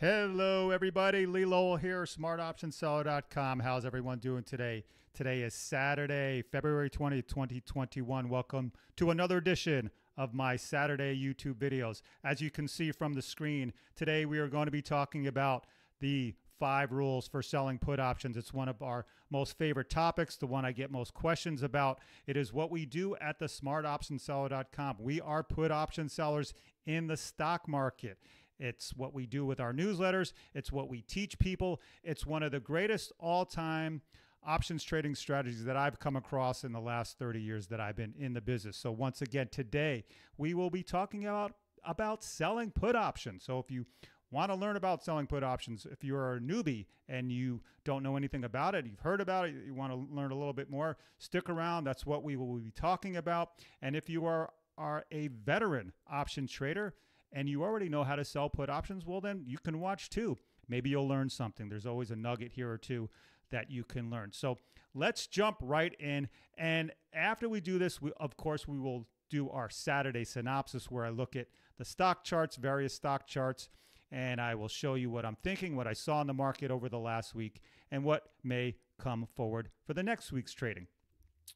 Hello, everybody. Lee Lowell here, smartoptionseller.com. How's everyone doing today? Today is Saturday, February 20th, 2021. Welcome to another edition of my Saturday YouTube videos. As you can see from the screen, today we are going to be talking about the five rules for selling put options. It's one of our most favorite topics, the one I get most questions about. It is what we do at the smartoptionseller.com. We are put option sellers in the stock market. It's what we do with our newsletters. It's what we teach people. It's one of the greatest all time options trading strategies that I've come across in the last 30 years that I've been in the business. So, once again, today we will be talking about, about selling put options. So, if you want to learn about selling put options, if you're a newbie and you don't know anything about it, you've heard about it, you want to learn a little bit more, stick around. That's what we will be talking about. And if you are, are a veteran option trader, and you already know how to sell put options, well, then you can watch too. Maybe you'll learn something. There's always a nugget here or two that you can learn. So let's jump right in. And after we do this, we, of course, we will do our Saturday synopsis where I look at the stock charts, various stock charts, and I will show you what I'm thinking, what I saw in the market over the last week, and what may come forward for the next week's trading.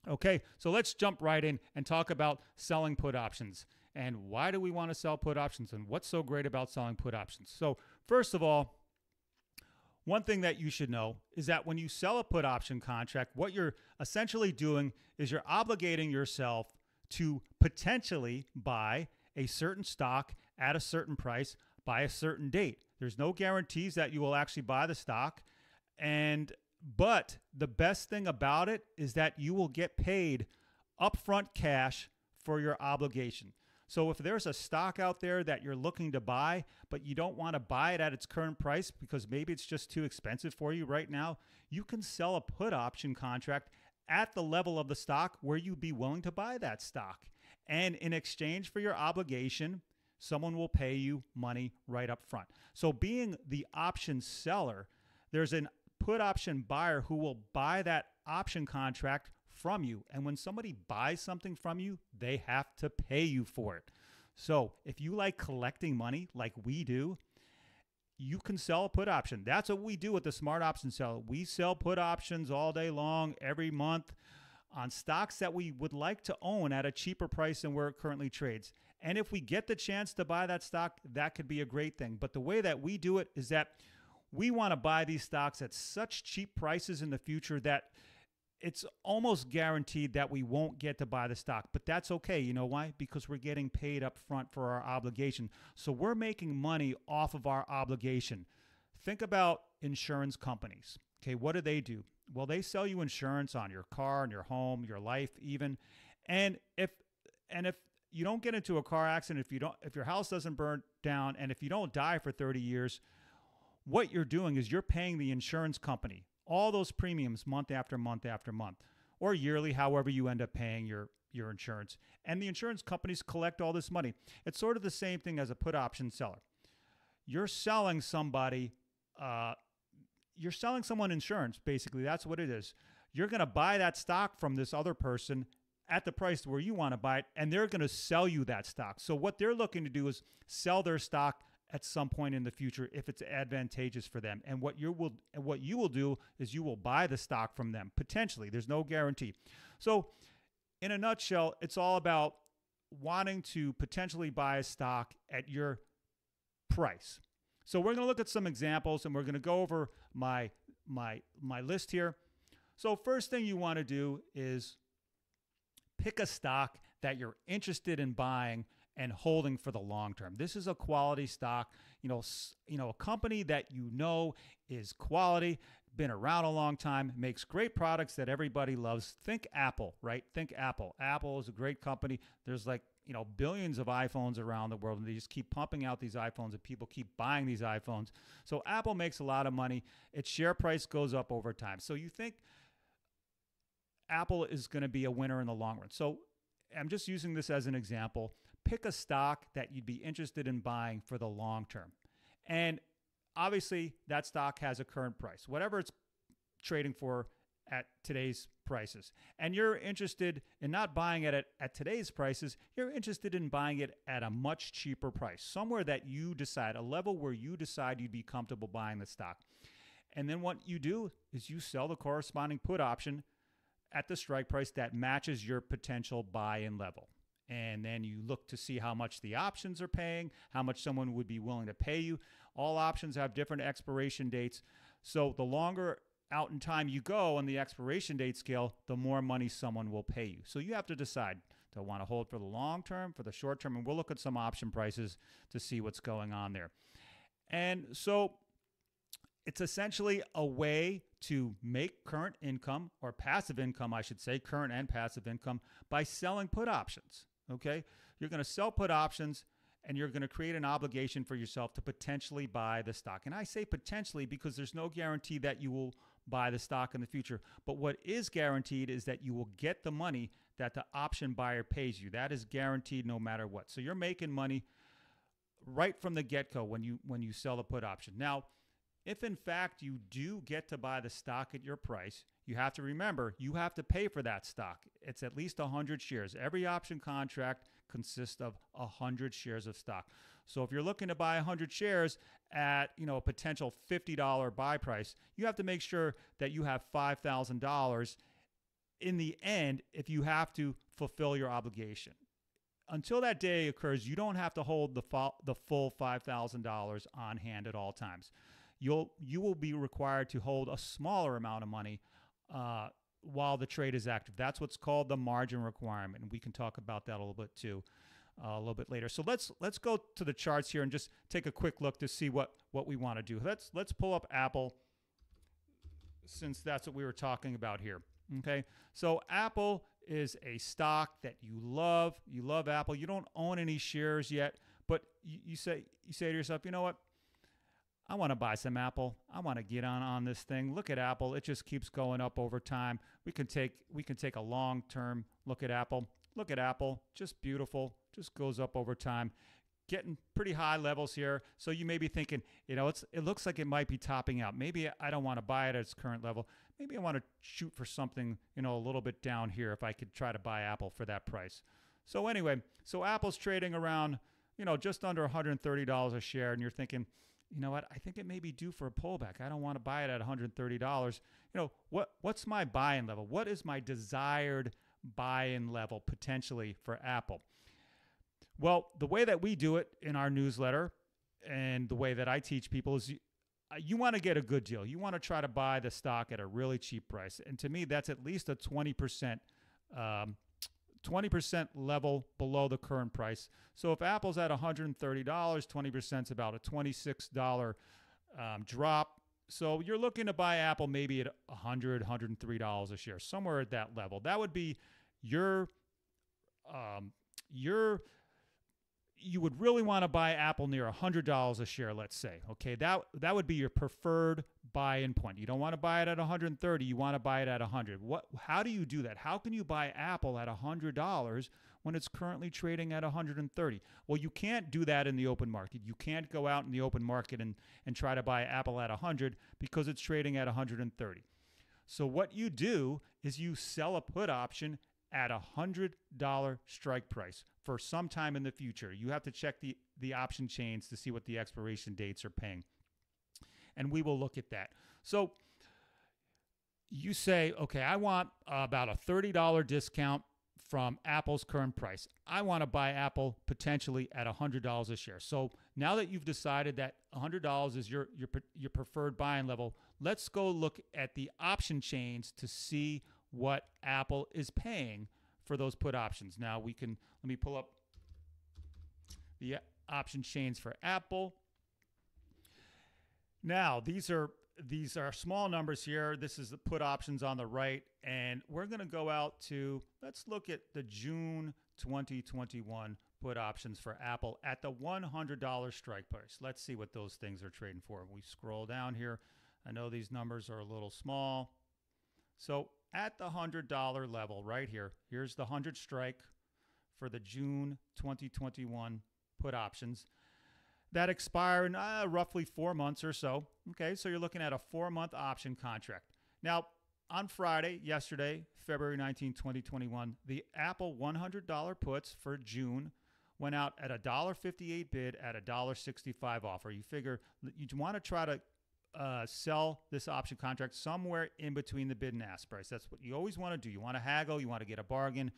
Okay, so let's jump right in and talk about selling put options and why do we want to sell put options and what's so great about selling put options. So, first of all, one thing that you should know is that when you sell a put option contract, what you're essentially doing is you're obligating yourself to potentially buy a certain stock at a certain price by a certain date. There's no guarantees that you will actually buy the stock and but the best thing about it is that you will get paid upfront cash for your obligation. So if there's a stock out there that you're looking to buy, but you don't want to buy it at its current price because maybe it's just too expensive for you right now, you can sell a put option contract at the level of the stock where you'd be willing to buy that stock. And in exchange for your obligation, someone will pay you money right up front. So being the option seller, there's an put option buyer who will buy that option contract from you. And when somebody buys something from you, they have to pay you for it. So if you like collecting money like we do, you can sell a put option. That's what we do with the Smart Option Seller. We sell put options all day long, every month on stocks that we would like to own at a cheaper price than where it currently trades. And if we get the chance to buy that stock, that could be a great thing. But the way that we do it is that we want to buy these stocks at such cheap prices in the future that it's almost guaranteed that we won't get to buy the stock, but that's okay. You know why? Because we're getting paid up front for our obligation. So we're making money off of our obligation. Think about insurance companies. Okay, what do they do? Well, they sell you insurance on your car and your home, your life even. And if and if you don't get into a car accident, if you don't if your house doesn't burn down and if you don't die for 30 years, what you're doing is you're paying the insurance company all those premiums month after month after month or yearly however you end up paying your your insurance. And the insurance companies collect all this money. It's sort of the same thing as a put option seller. You're selling somebody uh, you're selling someone insurance basically. That's what it is. You're going to buy that stock from this other person at the price where you want to buy it and they're going to sell you that stock. So what they're looking to do is sell their stock at some point in the future if it's advantageous for them. And what you will what you will do is you will buy the stock from them potentially. There's no guarantee. So, in a nutshell, it's all about wanting to potentially buy a stock at your price. So we're going to look at some examples and we're going to go over my my my list here. So first thing you want to do is pick a stock that you're interested in buying and holding for the long term. This is a quality stock, you know, you know, a company that you know is quality, been around a long time, makes great products that everybody loves. Think Apple, right? Think Apple. Apple is a great company. There's like, you know, billions of iPhones around the world and they just keep pumping out these iPhones and people keep buying these iPhones. So Apple makes a lot of money. Its share price goes up over time. So you think Apple is going to be a winner in the long run. So I'm just using this as an example pick a stock that you'd be interested in buying for the long term. And obviously, that stock has a current price. Whatever it's trading for at today's prices. And you're interested in not buying it at, at today's prices, you're interested in buying it at a much cheaper price, somewhere that you decide, a level where you decide you'd be comfortable buying the stock. And then what you do is you sell the corresponding put option at the strike price that matches your potential buy in level. And then you look to see how much the options are paying, how much someone would be willing to pay you. All options have different expiration dates. So the longer out in time you go on the expiration date scale, the more money someone will pay you. So you have to decide do I want to hold for the long term, for the short term, and we'll look at some option prices to see what's going on there. And so it's essentially a way to make current income or passive income, I should say, current and passive income by selling put options. Okay? You're going to sell put options and you're going to create an obligation for yourself to potentially buy the stock. And I say potentially because there's no guarantee that you will buy the stock in the future. But what is guaranteed is that you will get the money that the option buyer pays you. That is guaranteed no matter what. So you're making money right from the get-go when you when you sell the put option. Now, if in fact you do get to buy the stock at your price, you have to remember you have to pay for that stock. It's at least 100 shares. Every option contract consists of 100 shares of stock. So if you're looking to buy 100 shares at, you know, a potential $50 buy price, you have to make sure that you have $5,000 in the end if you have to fulfill your obligation. Until that day occurs, you don't have to hold the, fo- the full $5,000 on hand at all times. You'll you will be required to hold a smaller amount of money uh, while the trade is active. That's what's called the margin requirement, and we can talk about that a little bit too. Uh, a little bit later. So let's let's go to the charts here and just take a quick look to see what what we want to do. Let's let's pull up Apple since that's what we were talking about here. Okay, so Apple is a stock that you love. You love Apple. You don't own any shares yet, but you, you say you say to yourself, you know what? I want to buy some Apple. I want to get on on this thing. Look at Apple. It just keeps going up over time. We can take we can take a long-term look at Apple. Look at Apple. Just beautiful. Just goes up over time. Getting pretty high levels here. So you may be thinking, you know, it's it looks like it might be topping out. Maybe I don't want to buy it at its current level. Maybe I want to shoot for something, you know, a little bit down here if I could try to buy Apple for that price. So anyway, so Apple's trading around, you know, just under $130 a share and you're thinking, you know what? I think it may be due for a pullback. I don't want to buy it at $130. You know, what what's my buy-in level? What is my desired buy-in level potentially for Apple? Well, the way that we do it in our newsletter and the way that I teach people is you, uh, you want to get a good deal. You want to try to buy the stock at a really cheap price. And to me, that's at least a 20% um, 20% level below the current price. So if Apple's at $130, 20% is about a $26 um, drop. So you're looking to buy Apple maybe at $100, $103 a share, somewhere at that level. That would be your um, your you would really want to buy Apple near $100 a share, let's say. Okay, that that would be your preferred buy-in point. You don't want to buy it at 130, you want to buy it at 100. What how do you do that? How can you buy Apple at $100 when it's currently trading at 130? Well, you can't do that in the open market. You can't go out in the open market and and try to buy Apple at 100 because it's trading at 130. So what you do is you sell a put option at a hundred dollar strike price for some time in the future. You have to check the, the option chains to see what the expiration dates are paying. And we will look at that. So you say, okay, I want about a $30 discount from Apple's current price. I want to buy Apple potentially at $100 a share. So now that you've decided that $100 is your, your, your preferred buying level, let's go look at the option chains to see what Apple is paying for those put options. Now we can, let me pull up the option chains for Apple. Now these are these are small numbers here. This is the put options on the right, and we're going to go out to let's look at the June 2021 put options for Apple at the $100 strike price. Let's see what those things are trading for. We scroll down here. I know these numbers are a little small. So at the $100 level right here, here's the 100 strike for the June 2021 put options that expire in uh, roughly four months or so. Okay, so you're looking at a four month option contract. Now, on Friday, yesterday, February 19, 2021, the Apple $100 puts for June went out at a $1.58 bid at a $1.65 offer. You figure you want to try to uh, sell this option contract somewhere in between the bid and ask price. That's what you always want to do. You want to haggle, you want to get a bargain.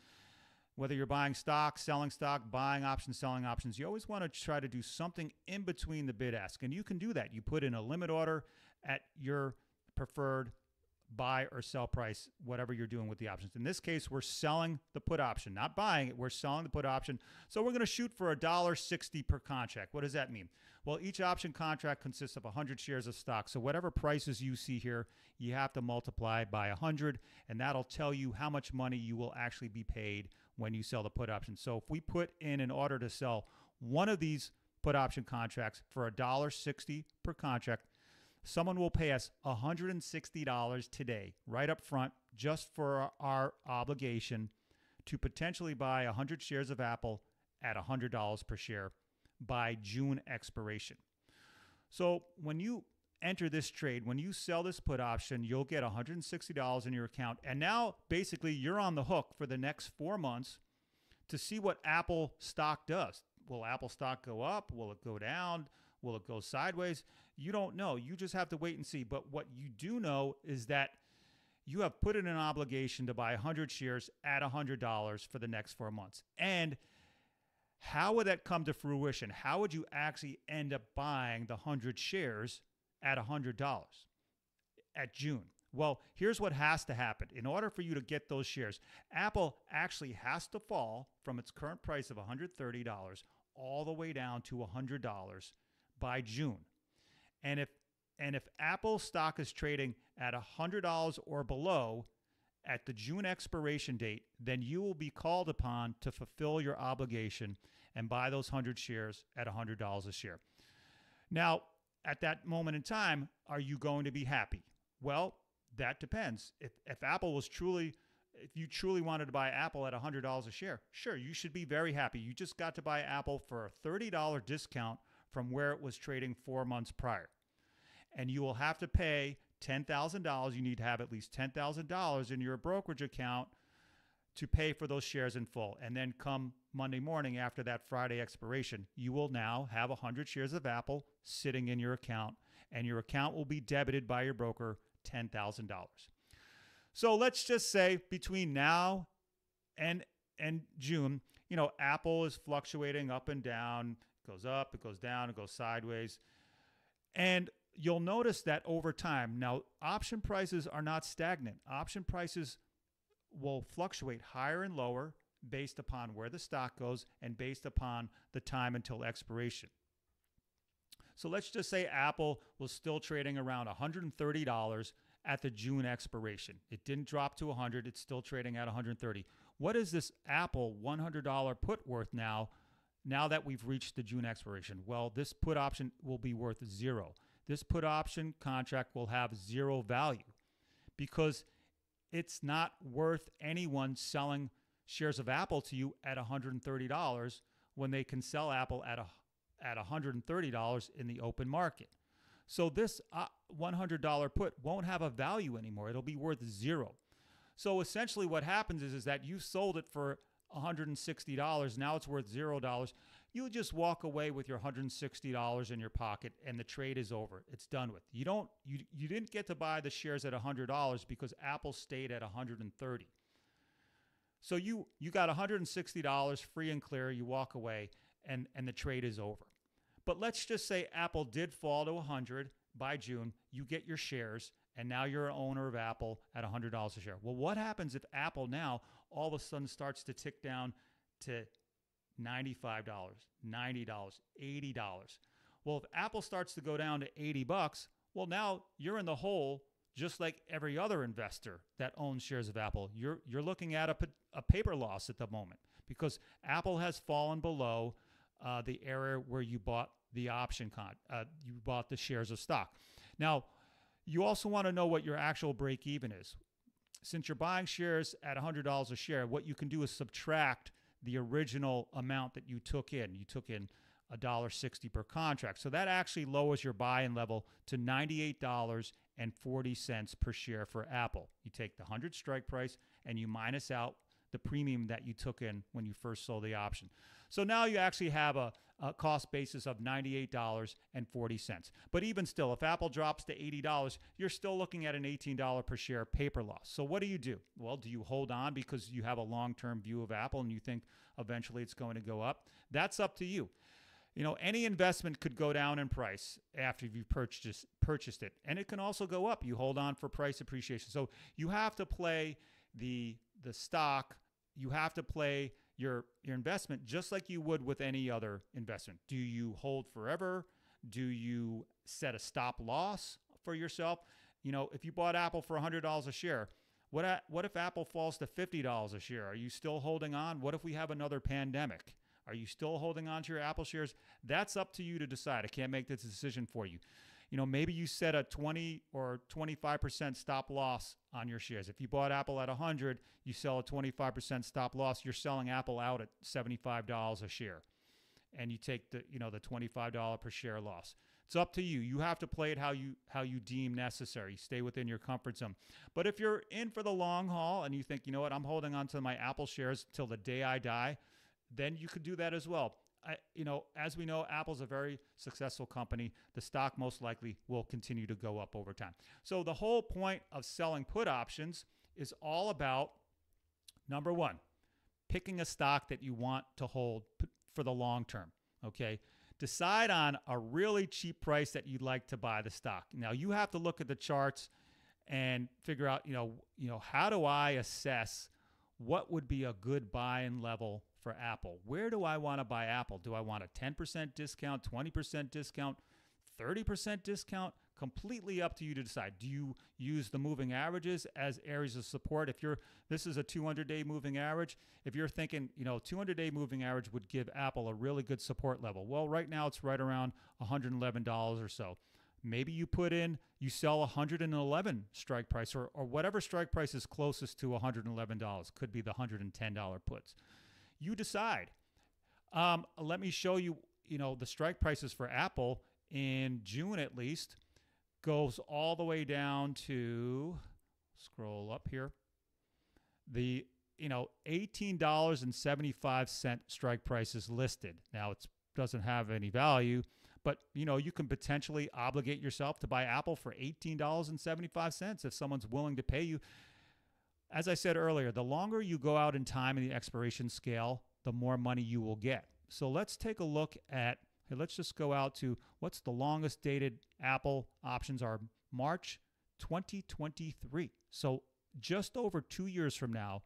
Whether you're buying stock, selling stock, buying options, selling options, you always want to try to do something in between the bid ask. And you can do that. You put in a limit order at your preferred buy or sell price, whatever you're doing with the options. In this case, we're selling the put option, not buying it. We're selling the put option. So we're going to shoot for a dollar sixty per contract. What does that mean? Well, each option contract consists of 100 shares of stock. So whatever prices you see here, you have to multiply by 100, and that'll tell you how much money you will actually be paid when you sell the put option. So if we put in an order to sell one of these put option contracts for a dollar sixty per contract, someone will pay us $160 today, right up front, just for our obligation to potentially buy 100 shares of Apple at $100 per share by June expiration. So when you enter this trade, when you sell this put option, you'll get $160 in your account. And now basically you're on the hook for the next four months to see what Apple stock does. Will Apple stock go up? Will it go down? Will it go sideways? You don't know. You just have to wait and see. But what you do know is that you have put in an obligation to buy 100 shares at $100 for the next four months. And how would that come to fruition? How would you actually end up buying the 100 shares at $100 at June? Well, here's what has to happen. In order for you to get those shares, Apple actually has to fall from its current price of $130 all the way down to $100 by June. And if and if Apple stock is trading at $100 or below at the June expiration date, then you will be called upon to fulfill your obligation and buy those 100 shares at $100 a share. Now, at that moment in time, are you going to be happy? Well, that depends. If, if Apple was truly, if you truly wanted to buy Apple at $100 a share, sure, you should be very happy. You just got to buy Apple for a $30 discount from where it was trading four months prior. And you will have to pay $10,000. You need to have at least $10,000 in your brokerage account to pay for those shares in full. And then come Monday morning after that Friday expiration, you will now have 100 shares of Apple sitting in your account, and your account will be debited by your broker $10,000. So let's just say between now and and June, you know, Apple is fluctuating up and down it goes up, it goes down, it goes sideways. And you'll notice that over time, now option prices are not stagnant. Option prices will fluctuate higher and lower based upon where the stock goes and based upon the time until expiration. So let's just say Apple was still trading around $130 at the June expiration. It didn't drop to 100, it's still trading at 130. What is this Apple $100 put worth now now that we've reached the June expiration? Well, this put option will be worth zero. This put option contract will have zero value because it's not worth anyone selling shares of Apple to you at $130 when they can sell Apple at a at $130 in the open market. So this uh, $100 put won't have a value anymore. It'll be worth zero. So essentially what happens is, is that you sold it for $160. Now it's worth $0. You just walk away with your $160 in your pocket and the trade is over. It's done with. You don't you you didn't get to buy the shares at $100 because Apple stayed at 130. So you you got $160 free and clear, you walk away and and the trade is over. But let's just say Apple did fall to 100 by June, you get your shares and now you're an owner of Apple at $100 a share. Well, what happens if Apple now all of a sudden starts to tick down to $95, $90, $80? Well, if Apple starts to go down to 80 bucks, well now you're in the hole just like every other investor that owns shares of Apple. You're you're looking at a, a paper loss at the moment because Apple has fallen below uh, the area where you bought the option con uh, you bought the shares of stock. Now, you also want to know what your actual break even is. Since you're buying shares at $100 a share, what you can do is subtract the original amount that you took in. You took in $1.60 per contract. So that actually lowers your buy-in level to $98.40 per share for Apple. You take the 100 strike price and you minus out the premium that you took in when you first sold the option. So now you actually have a, a cost basis of $98.40. But even still, if Apple drops to $80, you're still looking at an $18 per share paper loss. So what do you do? Well, do you hold on because you have a long-term view of Apple and you think eventually it's going to go up? That's up to you. You know, any investment could go down in price after you've purchased purchased it, and it can also go up. You hold on for price appreciation. So you have to play the the stock. You have to play your your investment just like you would with any other investment. Do you hold forever? Do you set a stop loss for yourself? You know, if you bought Apple for $100 a share, what what if Apple falls to $50 a share? Are you still holding on? What if we have another pandemic? Are you still holding on to your Apple shares? That's up to you to decide. I can't make this decision for you. You know, maybe you set a 20 or 25% stop loss on your shares. If you bought Apple at 100, you sell a 25% stop loss, you're selling Apple out at $75 a share. And you take the, you know, the $25 per share loss. It's up to you. You have to play it how you how you deem necessary. Stay within your comfort zone. But if you're in for the long haul and you think, you know what, I'm holding on to my Apple shares till the day I die, then you could do that as well. I, you know, as we know, Apple's a very successful company. The stock most likely will continue to go up over time. So the whole point of selling put options is all about number one, picking a stock that you want to hold for the long term. Okay. Decide on a really cheap price that you'd like to buy the stock. Now you have to look at the charts and figure out, you know, you know, how do I assess what would be a good buy-in level for Apple. Where do I want to buy Apple? Do I want a 10% discount, 20% discount, 30% discount? Completely up to you to decide. Do you use the moving averages as areas of support? If you're this is a 200-day moving average, if you're thinking, you know, 200-day moving average would give Apple a really good support level. Well, right now it's right around $111 or so. Maybe you put in, you sell 111 strike price or, or whatever strike price is closest to $111. Could be the $110 puts you decide. Um, let me show you, you know, the strike prices for Apple in June at least goes all the way down to scroll up here. The you know eighteen dollars and seventy five cent strike price is listed. Now it doesn't have any value, but you know you can potentially obligate yourself to buy Apple for eighteen dollars and seventy five cents if someone's willing to pay you as I said earlier, the longer you go out in time in the expiration scale, the more money you will get. So let's take a look at, hey, let's just go out to what's the longest dated Apple options are March 2023. So just over two years from now,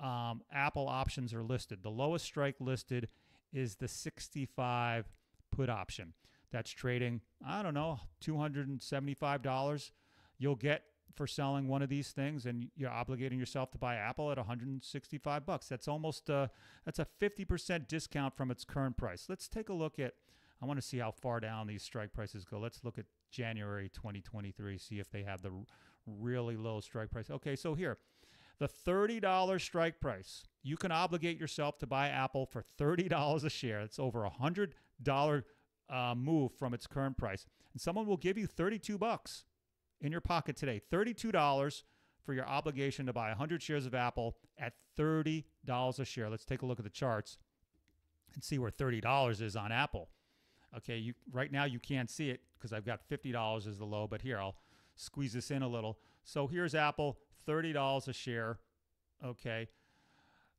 um, Apple options are listed. The lowest strike listed is the 65 put option. That's trading, I don't know, $275. You'll get for selling one of these things and you're obligating yourself to buy Apple at 165 bucks. That's almost a, that's a 50% discount from its current price. Let's take a look at I want to see how far down these strike prices go. Let's look at January 2023, see if they have the really low strike price. Okay, so here, the $30 strike price. You can obligate yourself to buy Apple for $30 a share. It's over a $100 uh, move from its current price. And someone will give you 32 bucks in your pocket today. $32 for your obligation to buy 100 shares of Apple at $30 a share. Let's take a look at the charts and see where $30 is on Apple. Okay, you right now you can't see it because I've got $50 as the low, but here I'll squeeze this in a little. So here's Apple, $30 a share. Okay.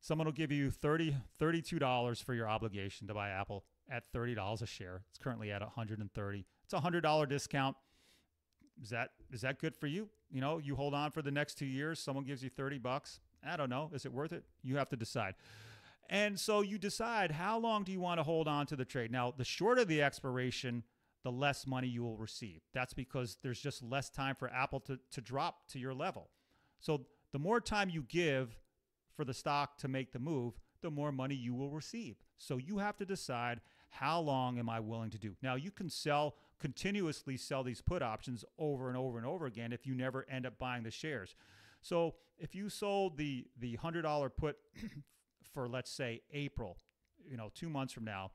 Someone will give you 30 $32 for your obligation to buy Apple at $30 a share. It's currently at 130. It's a $100 discount is that is that good for you? You know, you hold on for the next two years. Someone gives you thirty bucks. I don't know. Is it worth it? You have to decide. And so you decide how long do you want to hold on to the trade. Now, the shorter the expiration, the less money you will receive. That's because there's just less time for Apple to, to drop to your level. So the more time you give for the stock to make the move, the more money you will receive. So you have to decide how long am I willing to do. Now you can sell continuously sell these put options over and over and over again if you never end up buying the shares. So if you sold the the hundred dollar put for let's say April, you know, two months from now,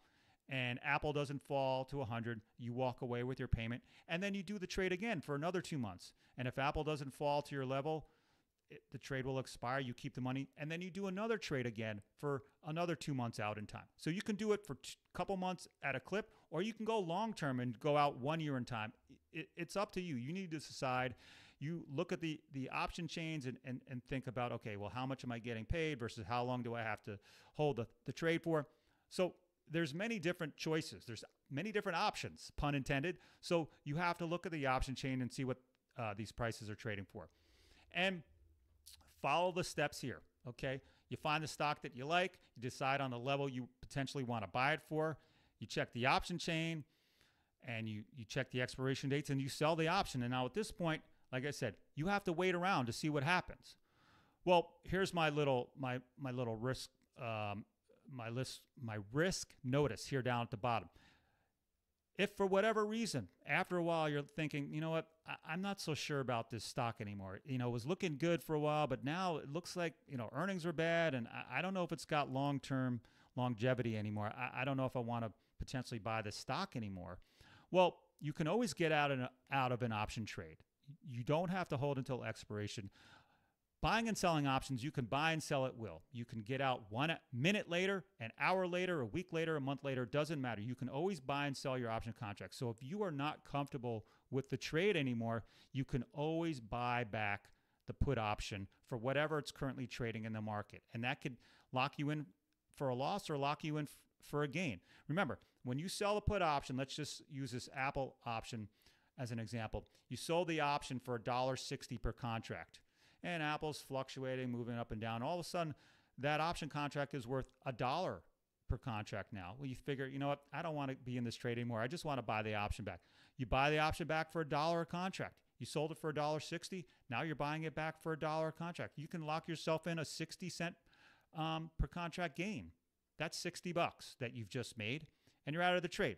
and Apple doesn't fall to a 100, you walk away with your payment, and then you do the trade again for another two months. And if Apple doesn't fall to your level, it, the trade will expire. You keep the money, and then you do another trade again for another two months out in time. So you can do it for a couple months at a clip, or you can go long term and go out one year in time. It, it's up to you. You need to decide. You look at the the option chains and, and and think about okay, well, how much am I getting paid versus how long do I have to hold the, the trade for? So there's many different choices. There's many different options, pun intended. So you have to look at the option chain and see what uh, these prices are trading for, and follow the steps here. Okay, you find the stock that you like. You decide on the level you potentially want to buy it for. You check the option chain, and you you check the expiration dates, and you sell the option. And now at this point, like I said, you have to wait around to see what happens. Well, here's my little my my little risk um, my list my risk notice here down at the bottom. If for whatever reason, after a while, you're thinking, you know what, I, am not so sure about this stock anymore. You know, it was looking good for a while, but now it looks like you know earnings are bad, and I, I don't know if it's got long term longevity anymore. I, I don't know if I want to potentially buy this stock anymore. Well, you can always get out, an, out of an option trade. You don't have to hold until expiration. Buying and selling options, you can buy and sell at will. You can get out one minute later, an hour later, a week later, a month later, doesn't matter. You can always buy and sell your option contract. So if you are not comfortable with the trade anymore, you can always buy back the put option for whatever it's currently trading in the market. And that could lock you in for a loss or lock you in for a gain. Remember, when you sell the put option, let's just use this Apple option as an example. You sold the option for $1.60 per contract and Apple's fluctuating, moving up and down. All of a sudden, that option contract is worth a dollar per contract now. Well, you figure, you know what? I don't want to be in this trade anymore. I just want to buy the option back. You buy the option back for a dollar a contract. You sold it for a dollar sixty. Now you're buying it back for a dollar a contract. You can lock yourself in a sixty cent um, per contract gain. That's sixty bucks that you've just made, and you're out of the trade.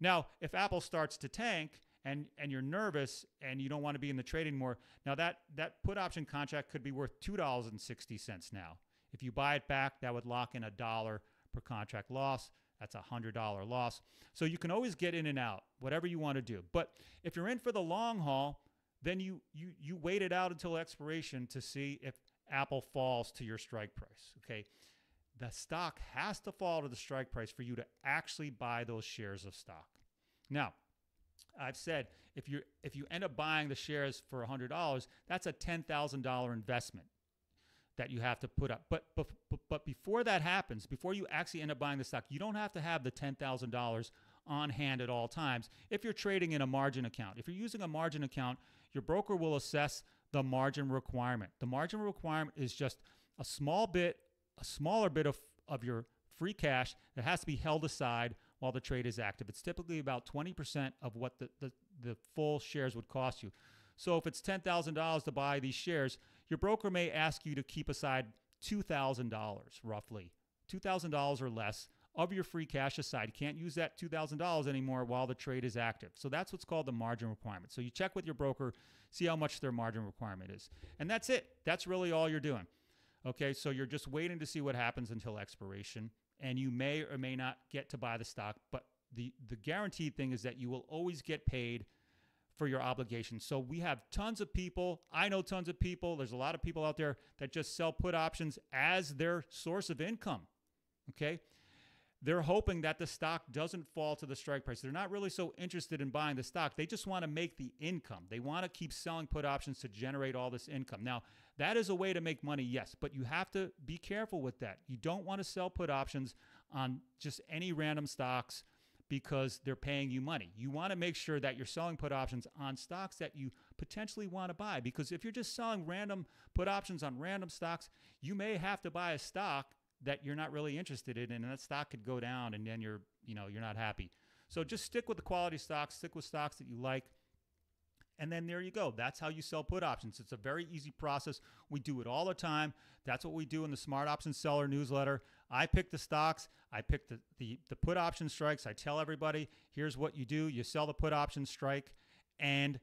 Now, if Apple starts to tank and and you're nervous and you don't want to be in the trade anymore. Now that that put option contract could be worth two dollars and sixty cents now. If you buy it back, that would lock in a dollar per contract loss. That's a hundred dollar loss. So you can always get in and out, whatever you want to do. But if you're in for the long haul, then you you you wait it out until expiration to see if Apple falls to your strike price. Okay. The stock has to fall to the strike price for you to actually buy those shares of stock. Now, I've said if you if you end up buying the shares for $100, that's a $10,000 investment that you have to put up. But, but but before that happens, before you actually end up buying the stock, you don't have to have the $10,000 on hand at all times. If you're trading in a margin account, if you're using a margin account, your broker will assess the margin requirement. The margin requirement is just a small bit, a smaller bit of, of your free cash that has to be held aside while the trade is active. It's typically about 20% of what the, the, the full shares would cost you. So if it's $10,000 to buy these shares, your broker may ask you to keep aside $2,000 roughly, $2,000 or less of your free cash aside. You can't use that $2,000 anymore while the trade is active. So that's what's called the margin requirement. So you check with your broker, see how much their margin requirement is. And that's it. That's really all you're doing. Okay, so you're just waiting to see what happens until expiration and you may or may not get to buy the stock, but the the guaranteed thing is that you will always get paid for your obligations. So we have tons of people, I know tons of people, there's a lot of people out there that just sell put options as their source of income. Okay? They're hoping that the stock doesn't fall to the strike price. They're not really so interested in buying the stock. They just want to make the income. They want to keep selling put options to generate all this income. Now, that is a way to make money, yes, but you have to be careful with that. You don't want to sell put options on just any random stocks because they're paying you money. You want to make sure that you're selling put options on stocks that you potentially want to buy because if you're just selling random put options on random stocks, you may have to buy a stock that you're not really interested in and that stock could go down and then you're, you know, you're not happy. So just stick with the quality stocks, stick with stocks that you like. And then there you go. That's how you sell put options. It's a very easy process. We do it all the time. That's what we do in the Smart Options Seller newsletter. I pick the stocks, I pick the, the, the put option strikes. I tell everybody here's what you do you sell the put option strike, and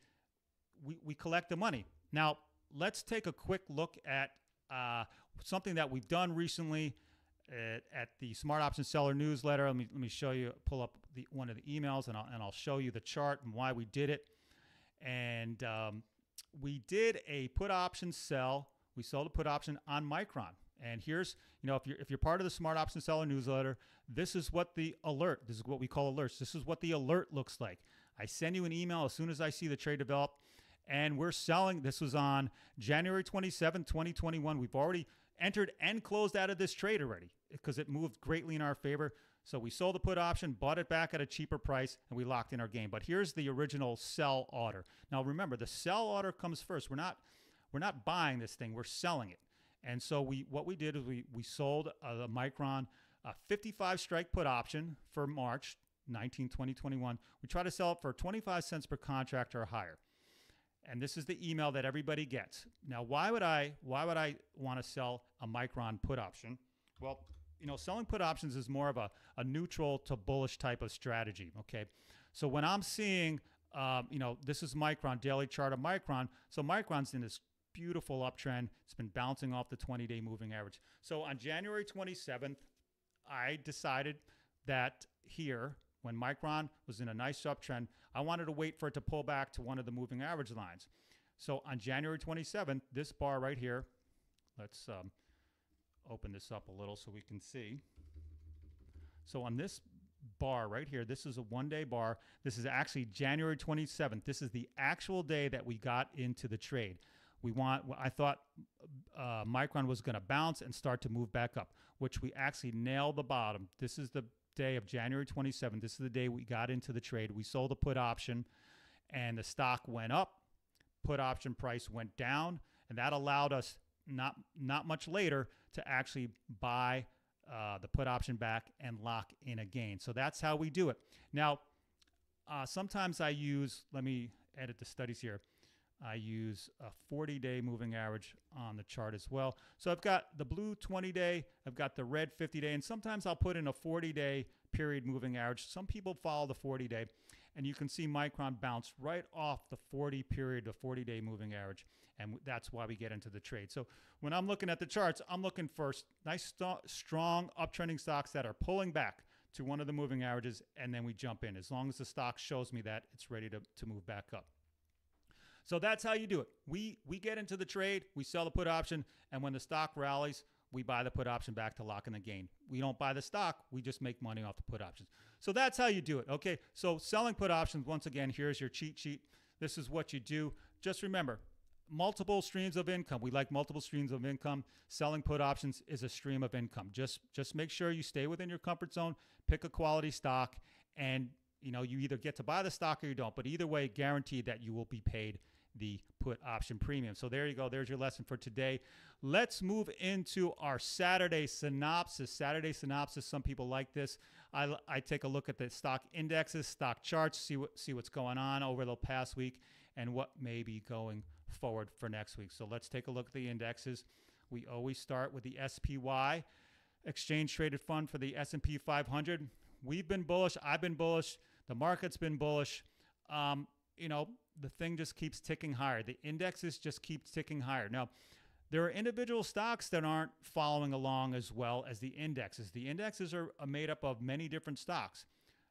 we, we collect the money. Now, let's take a quick look at uh, something that we've done recently at, at the Smart Option Seller newsletter. Let me let me show you. Pull up the one of the emails, and I'll and I'll show you the chart and why we did it. And um, we did a put option sell. We sold a put option on Micron. And here's, you know, if you're if you're part of the Smart Option Seller newsletter, this is what the alert. This is what we call alerts. This is what the alert looks like. I send you an email as soon as I see the trade develop, and we're selling. This was on January 27, 2021. We've already entered and closed out of this trade already because it moved greatly in our favor. So we sold the put option, bought it back at a cheaper price, and we locked in our game. But here's the original sell order. Now remember, the sell order comes first. We're not we're not buying this thing, we're selling it. And so we what we did is we we sold a, the Micron a 55 strike put option for March 19, 2021. We try to sell it for 25 cents per contract or higher. And this is the email that everybody gets. Now, why would I why would I want to sell a Micron put option? Well, you know, selling put options is more of a, a neutral to bullish type of strategy. Okay. So when I'm seeing um, you know, this is Micron, daily chart of Micron. So Micron's in this beautiful uptrend. It's been bouncing off the 20 day moving average. So on January 27th, I decided that here, when Micron was in a nice uptrend, I wanted to wait for it to pull back to one of the moving average lines. So on January 27th, this bar right here, let's um, open this up a little so we can see. So on this bar right here, this is a one day bar. This is actually January 27th. This is the actual day that we got into the trade. We want, I thought uh, Micron was going to bounce and start to move back up, which we actually nailed the bottom. This is the day of January 27th. This is the day we got into the trade. We sold a put option and the stock went up. Put option price went down, and that allowed us not not much later to actually buy uh, the put option back and lock in a gain. So that's how we do it. Now, uh, sometimes I use. Let me edit the studies here. I use a 40 day moving average on the chart as well. So I've got the blue 20 day, I've got the red 50 day, and sometimes I'll put in a 40 day period moving average. Some people follow the 40 day, and you can see Micron bounce right off the 40 period, the 40 day moving average, and that's why we get into the trade. So when I'm looking at the charts, I'm looking for nice, st- strong uptrending stocks that are pulling back to one of the moving averages, and then we jump in. As long as the stock shows me that it's ready to, to move back up. So that's how you do it. We we get into the trade, we sell the put option, and when the stock rallies, we buy the put option back to lock in the gain. We don't buy the stock, we just make money off the put options. So that's how you do it. Okay. So selling put options, once again, here's your cheat sheet. This is what you do. Just remember, multiple streams of income. We like multiple streams of income. Selling put options is a stream of income. Just just make sure you stay within your comfort zone, pick a quality stock, and you know, you either get to buy the stock or you don't. But either way, guaranteed that you will be paid the put option premium. So there you go. There's your lesson for today. Let's move into our Saturday synopsis. Saturday synopsis. Some people like this. I, I take a look at the stock indexes, stock charts, see what see what's going on over the past week and what may be going forward for next week. So let's take a look at the indexes. We always start with the SPY, exchange traded fund for the S&P 500. We've been bullish. I've been bullish. The market's been bullish. Um, you know, the thing just keeps ticking higher. The indexes just keep ticking higher. Now, there are individual stocks that aren't following along as well as the indexes. The indexes are made up of many different stocks.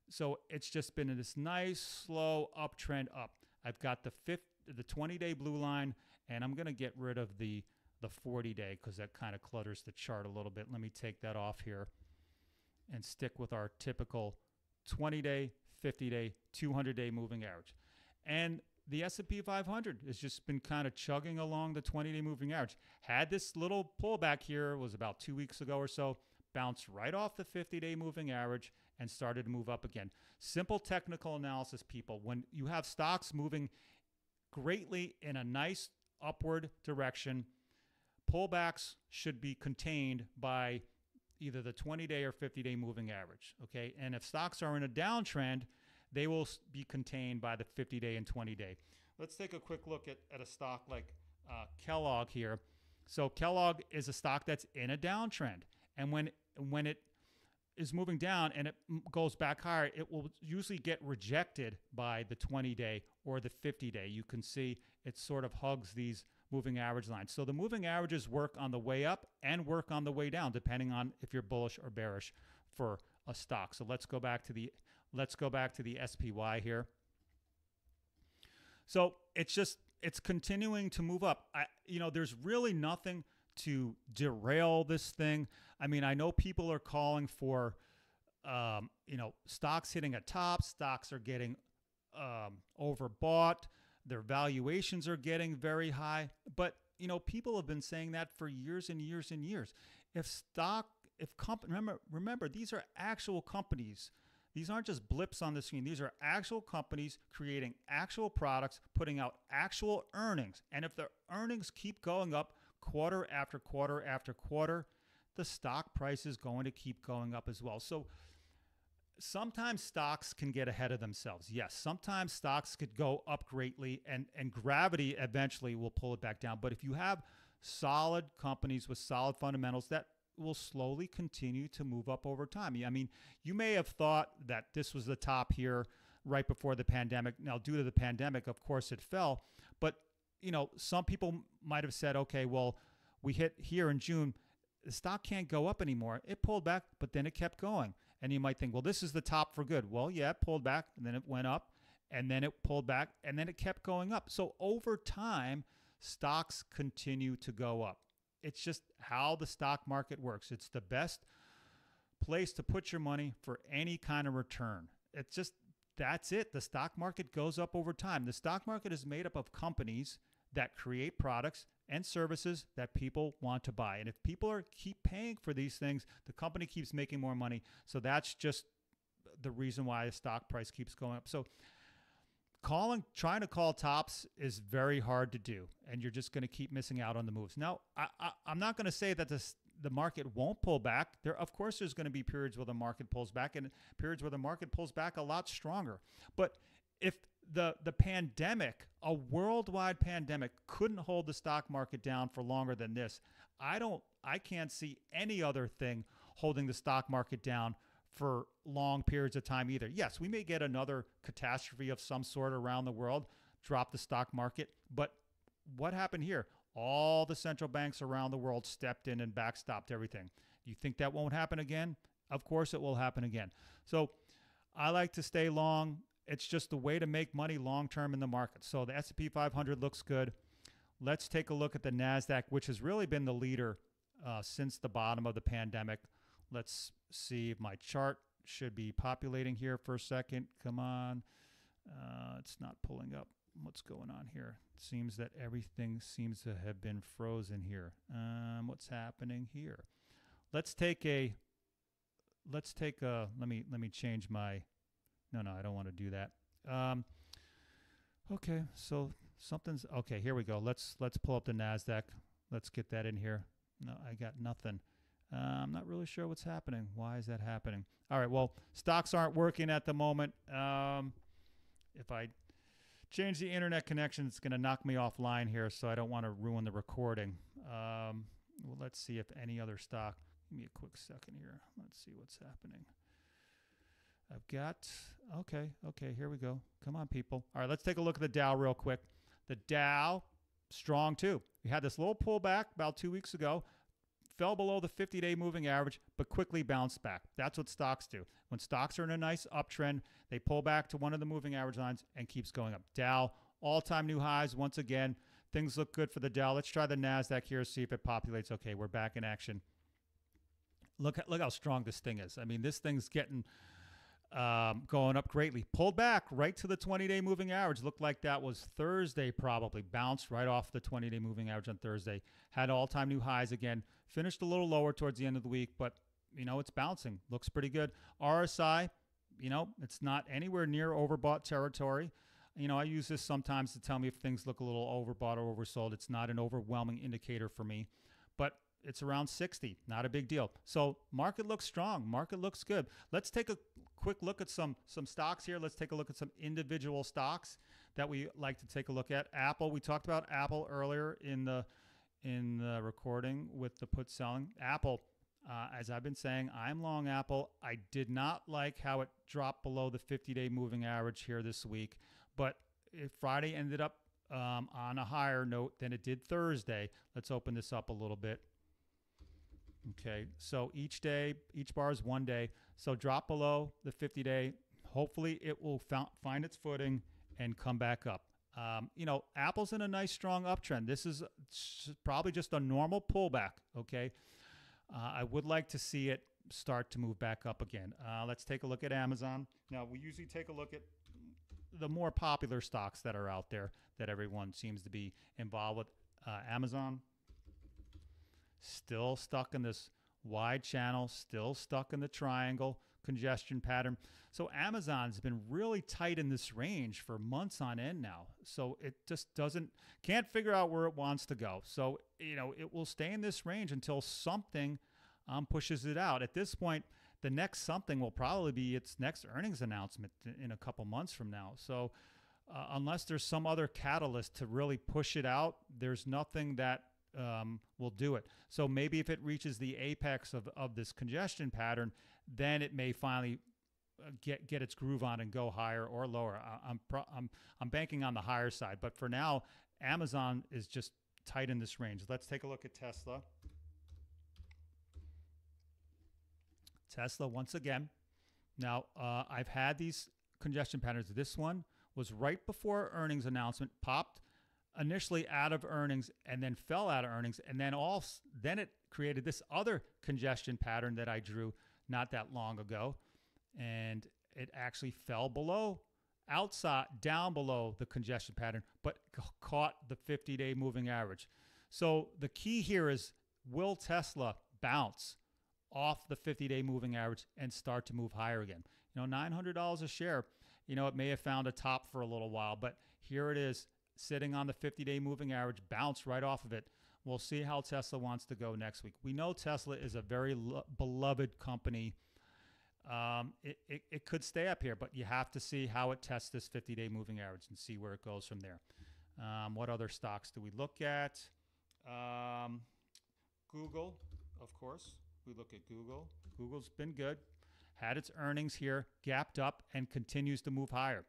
So it's just been in this nice slow uptrend up. I've got the fifth, the 20 day blue line, and I'm going to get rid of the the 40 day because that kind of clutters the chart a little bit. Let me take that off here and stick with our typical 20 day, 50 day, 200 day moving average. And the S&P 500 has just been kind of chugging along the 20-day moving average. Had this little pullback here was about 2 weeks ago or so, bounced right off the 50-day moving average and started to move up again. Simple technical analysis people, when you have stocks moving greatly in a nice upward direction, pullbacks should be contained by either the 20-day or 50-day moving average, okay? And if stocks are in a downtrend, they will be contained by the 50 day and 20 day. Let's take a quick look at, at a stock like uh, Kellogg here. So Kellogg is a stock that's in a downtrend, and when when it is moving down and it goes back higher, it will usually get rejected by the 20 day or the 50 day. You can see it sort of hugs these moving average lines. So the moving averages work on the way up and work on the way down, depending on if you're bullish or bearish for a stock. So let's go back to the let's go back to the SPY here. So it's just it's continuing to move up. I you know there's really nothing to derail this thing. I mean, I know people are calling for um, you know stocks hitting a top, stocks are getting um, overbought, their valuations are getting very high, but you know people have been saying that for years and years and years. If stock if comp- remember remember these are actual companies these aren't just blips on the screen. These are actual companies creating actual products, putting out actual earnings. And if their earnings keep going up quarter after quarter after quarter, the stock price is going to keep going up as well. So sometimes stocks can get ahead of themselves. Yes, sometimes stocks could go up greatly and and gravity eventually will pull it back down. But if you have solid companies with solid fundamentals that will slowly continue to move up over time. I mean, you may have thought that this was the top here right before the pandemic. Now, due to the pandemic, of course, it fell. But, you know, some people might have said, okay, well, we hit here in June, the stock can't go up anymore. It pulled back, but then it kept going. And you might think, well, this is the top for good. Well, yeah, it pulled back and then it went up and then it pulled back and then it kept going up. So over time, stocks continue to go up. It's just how the stock market works. It's the best place to put your money for any kind of return. It's just that's it. The stock market goes up over time. The stock market is made up of companies that create products and services that people want to buy. And if people are keep paying for these things, the company keeps making more money. So that's just the reason why the stock price keeps going up. So calling trying to call tops is very hard to do and you're just going to keep missing out on the moves. Now I, am not going to say that this the market won't pull back. There of course there's going to be periods where the market pulls back and periods where the market pulls back a lot stronger. But if the the pandemic a worldwide pandemic couldn't hold the stock market down for longer than this i don't i can't see any other thing holding the stock market down for long periods of time either. Yes, we may get another catastrophe of some sort around the world, drop the stock market, but what happened here? All the central banks around the world stepped in and backstopped everything. You think that won't happen again? Of course it will happen again. So I like to stay long. It's just the way to make money long term in the market. So the S&P 500 looks good. Let's take a look at the Nasdaq, which has really been the leader uh, since the bottom of the pandemic. Let's see if my chart should be populating here for a second. Come on. Uh, it's not pulling up. What's going on here? It seems that everything seems to have been frozen here. Um, what's happening here? Let's take a. Let's take a. Let me let me change my. No, no, I don't want to do that. Um, okay, so something's okay. Here we go. Let's let's pull up the Nasdaq. Let's get that in here. No, I got nothing. Uh, I'm not really sure what's happening. Why is that happening? All right, well, stocks aren't working at the moment. Um, if I change the internet connection, it's going to knock me offline here, so I don't want to ruin the recording. Um, well, let's see if any other stock. Give me a quick second here. Let's see what's happening. I've got, okay, okay, here we go. Come on, people. All right, let's take a look at the Dow real quick. The Dow, strong too. We had this little pullback about two weeks ago fell below the 50 day moving average, but quickly bounced back. That's what stocks do. When stocks are in a nice uptrend, they pull back to one of the moving average lines and keeps going up. Dow, all time new highs once again. Things look good for the Dow. Let's try the NASDAQ here, see if it populates. Okay, we're back in action. Look, look how strong this thing is. I mean, this thing's getting um, going up greatly. Pulled back right to the 20 day moving average. Looked like that was Thursday, probably. Bounced right off the 20 day moving average on Thursday. Had all time new highs again. Finished a little lower towards the end of the week, but you know, it's bouncing. Looks pretty good. RSI, you know, it's not anywhere near overbought territory. You know, I use this sometimes to tell me if things look a little overbought or oversold. It's not an overwhelming indicator for me, but it's around 60. Not a big deal. So market looks strong. Market looks good. Let's take a quick look at some some stocks here. Let's take a look at some individual stocks that we like to take a look at. Apple. We talked about Apple earlier in the in the recording with the put selling. Apple Uh, as I've been saying, I'm long Apple. I did not like how it dropped below the 50 day moving average here this week, but if Friday ended up um, on a higher note than it did Thursday. Let's open this up a little bit. Okay, so each day, each bar is one day. So drop below the 50 day. Hopefully, it will find its footing and come back up. Um, you know, Apple's in a nice strong uptrend. This is probably just a normal pullback. Okay, uh, I would like to see it start to move back up again. Uh, let's take a look at Amazon. Now, we usually take a look at the more popular stocks that are out there that everyone seems to be involved with. Uh, Amazon, still stuck in this wide channel, still stuck in the triangle congestion pattern. So Amazon's been really tight in this range for months on end now. So it just doesn't can't figure out where it wants to go. So you know it will stay in this range until something um, pushes it out. At this point, the next something will probably be its next earnings announcement in a couple months from now. So uh, unless there's some other catalyst to really push it out, there's nothing that um, will do it. So maybe if it reaches the apex of, of this congestion pattern, then it may finally uh, get get its groove on and go higher or lower. I, I'm pro, I'm I'm banking on the higher side, but for now, Amazon is just tight in this range. Let's take a look at Tesla. Tesla once again. Now uh, I've had these congestion patterns. This one was right before earnings announcement, popped initially out of earnings and then fell out of earnings and then all then it created this other congestion pattern that I drew not that long ago and it actually fell below outside down below the congestion pattern but caught the 50-day moving average. So the key here is will Tesla bounce off the 50-day moving average and start to move higher again? You know, $900 a share, you know, it may have found a top for a little while, but here it is sitting on the 50 day moving average, bounced right off of it. We'll see how Tesla wants to go next week. We know Tesla is a very lo- beloved company. Um, it, it, it, could stay up here, but you have to see how it tests this 50 day moving average and see where it goes from there. Um, what other stocks do we look at? Um, Google, of course. We look at Google. Google's been good, had its earnings here, gapped up, and continues to move higher.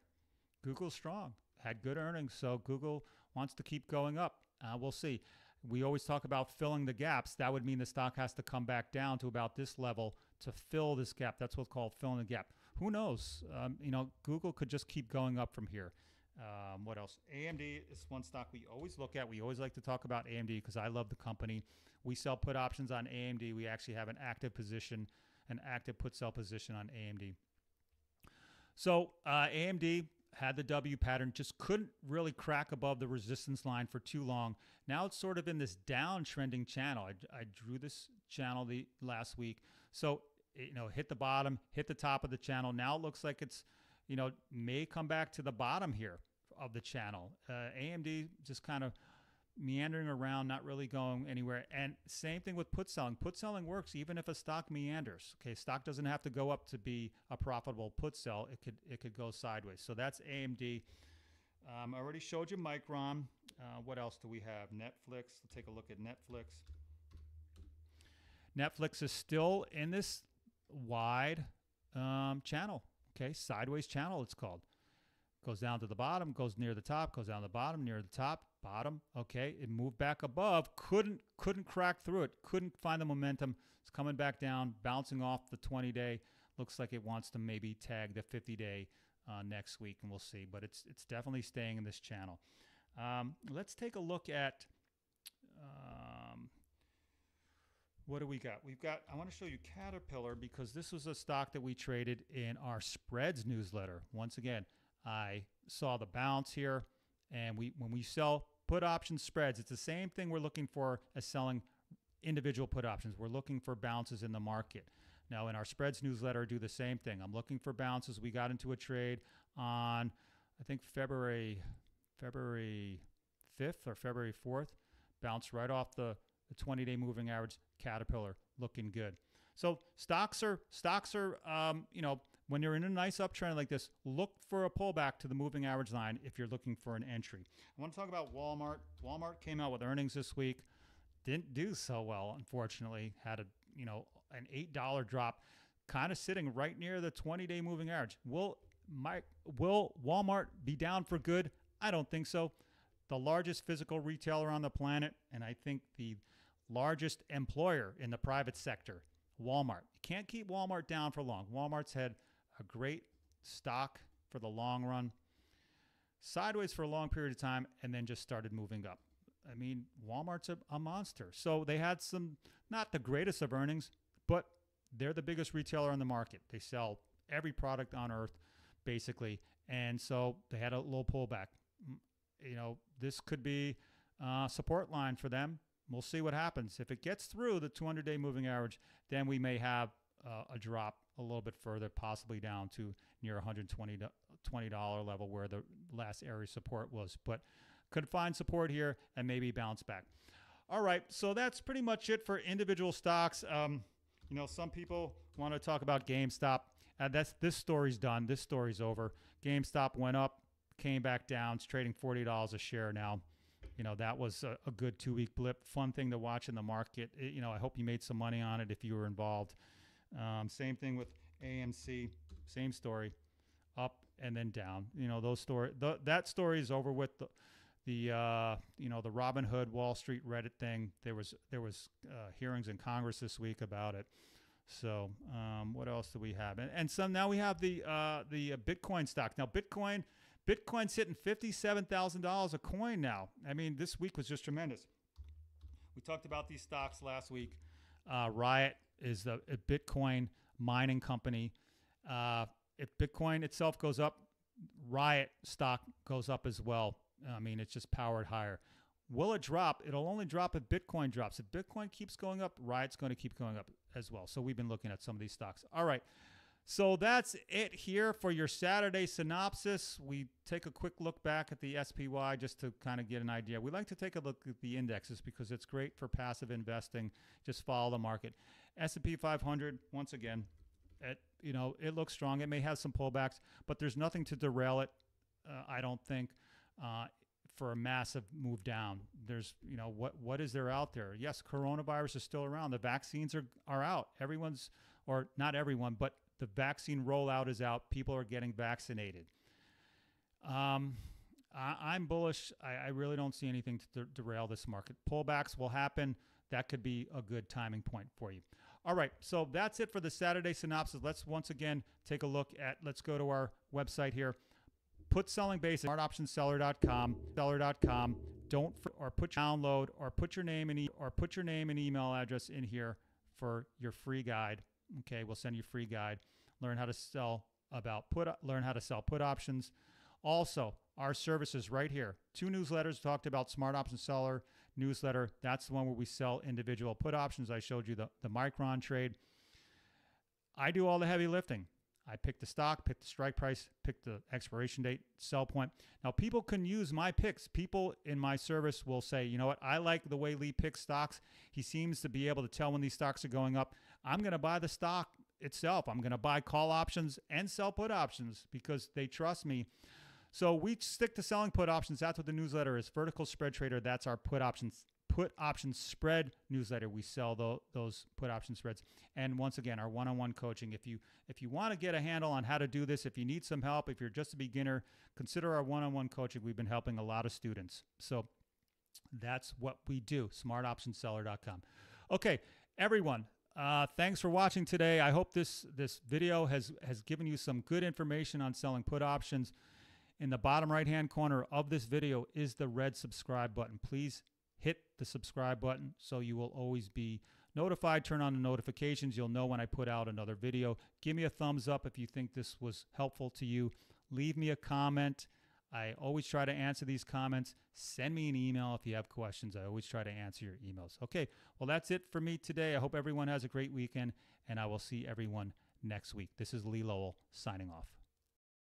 Google's strong had good earnings, so Google wants to keep going up. Uh, we'll see. We always talk about filling the gaps. That would mean the stock has to come back down to about this level to fill this gap. That's what's called filling the gap. Who knows? Um, you know, Google could just keep going up from here. Um, what else? AMD is one stock we always look at. We always like to talk about AMD because I love the company. We sell put options on AMD. We actually have an active position, an active put sell position on AMD. So uh, AMD had the W pattern, just couldn't really crack above the resistance line for too long. Now it's sort of in this downtrending channel. I, I drew this channel the last week. So, you know, hit the bottom, hit the top of the channel. Now it looks like it's, you know, may come back to the bottom here of the channel. Uh, AMD just kind of meandering around, not really going anywhere. And same thing with put selling. Put selling works even if a stock meanders. Okay, stock doesn't have to go up to be a profitable put sell. It could it could go sideways. So that's AMD. Um, I already showed you Micron. Uh, what else do we have? Netflix. Let's take a look at Netflix. Netflix is still in this wide um, channel. Okay, sideways channel. It's called. Goes down to the bottom, goes near the top, goes down to the bottom, near the top, bottom. Okay, it moved back above. Couldn't couldn't crack through it. Couldn't find the momentum. It's coming back down, bouncing off the 20 day. Looks like it wants to maybe tag the 50 day uh, next week, and we'll see. But it's it's definitely staying in this channel. Um, let's take a look at. Um, what do we got? We've got, I want to show you Caterpillar because this was a stock that we traded in our spreads newsletter. Once again, I saw the bounce here. And we when we sell put option spreads, it's the same thing we're looking for as selling individual put options. We're looking for bounces in the market. Now, in our spreads newsletter, I do the same thing. I'm looking for bounces. We got into a trade on, I think February February 5th or February 4th, bounced right off the, the 20-day moving average. Caterpillar looking good. So stocks are stocks are um, you know when you're in a nice uptrend like this, look for a pullback to the moving average line if you're looking for an entry. I want to talk about Walmart. Walmart came out with earnings this week. Didn't do so well, unfortunately. Had a you know an $8 drop, kind of sitting right near the 20 day moving average. Will, my, will Walmart be down for good? I don't think so. The largest physical retailer on the planet, and I think the largest employer in the private sector, Walmart. You can't keep Walmart down for long. Walmart's had a great stock for the long run, sideways for a long period of time, and then just started moving up. I mean, Walmart's a, a monster. So they had some, not the greatest of earnings, but they're the biggest retailer on the market. They sell every product on earth, basically. And so they had a little pullback. You know, this could be a support line for them. We'll see what happens. If it gets through the 200 day moving average, then we may have uh, a drop a little bit further, possibly down to near 120 $20 level where the last area support was. But could find support here and maybe bounce back. All right, so that's pretty much it for individual stocks. Um, you know, some people want to talk about GameStop. Uh, that's this story's done. This story's over. GameStop went up, came back down. It's trading forty dollars a share now. You know, that was a, a good two week blip. Fun thing to watch in the market. It, you know, I hope you made some money on it if you were involved. Um, same thing with AMC. Same story, up and then down. You know, those story. The, that story is over with. The, the uh, you know the Robinhood Wall Street Reddit thing. There was there was uh, hearings in Congress this week about it. So um, what else do we have? And, and so now we have the uh, the uh, Bitcoin stock. Now Bitcoin Bitcoin's hitting fifty seven thousand dollars a coin now. I mean this week was just tremendous. We talked about these stocks last week. Uh, Riot is the Bitcoin mining company. Uh, if Bitcoin itself goes up, Riot stock goes up as well. I mean, it's just powered higher. Will it drop? It'll only drop if Bitcoin drops. If Bitcoin keeps going up, Riot's going to keep going up as well. So we've been looking at some of these stocks. All right. So that's it here for your Saturday synopsis. We take a quick look back at the SPY just to kind of get an idea. We like to take a look at the indexes because it's great for passive investing. Just follow the market. S&P 500 once again, it you know it looks strong. It may have some pullbacks, but there's nothing to derail it. Uh, I don't think uh, for a massive move down. There's, you know, what what is there out there? Yes, coronavirus is still around. The vaccines are are out. Everyone's, or not everyone, but the vaccine rollout is out. People are getting vaccinated. Um, I, am bullish. I, I, really don't see anything to de- derail this market. Pullbacks will happen. That could be a good timing point for you. All right, so that's it for the Saturday synopsis. Let's once again take a look at. Let's go to our website here put selling basics smartoptionseller.com seller.com don't or put download or put your name and e- or put your name and email address in here for your free guide okay we'll send you a free guide learn how to sell about put learn how to sell put options also our services right here two newsletters talked about smart option seller newsletter that's the one where we sell individual put options i showed you the, the micron trade i do all the heavy lifting I pick the stock, pick the strike price, pick the expiration date, sell point. Now, people can use my picks. People in my service will say, you know what, I like the way Lee picks stocks. He seems to be able to tell when these stocks are going up. I'm going to buy the stock itself. I'm going to buy call options and sell put options because they trust me. So we stick to selling put options. That's what the newsletter is. Vertical Spread Trader, that's our put options put option spread newsletter. We sell the, those put option spreads. And once again, our one-on-one coaching. If you if you want to get a handle on how to do this, if you need some help, if you're just a beginner, consider our one-on-one coaching. We've been helping a lot of students. So that's what we do. SmartOptionSeller.com. Okay, everyone. Uh, thanks for watching today. I hope this this video has has given you some good information on selling put options. In the bottom right hand corner of this video is the red subscribe button. Please hit the subscribe button so you will always be notified. Turn on the notifications. You'll know when I put out another video. Give me a thumbs up if you think this was helpful to you. Leave me a comment. I always try to answer these comments. Send me an email if you have questions. I always try to answer your emails. Okay, well, that's it for me today. I hope everyone has a great weekend, and I will see everyone next week. This is Lee Lowell signing off.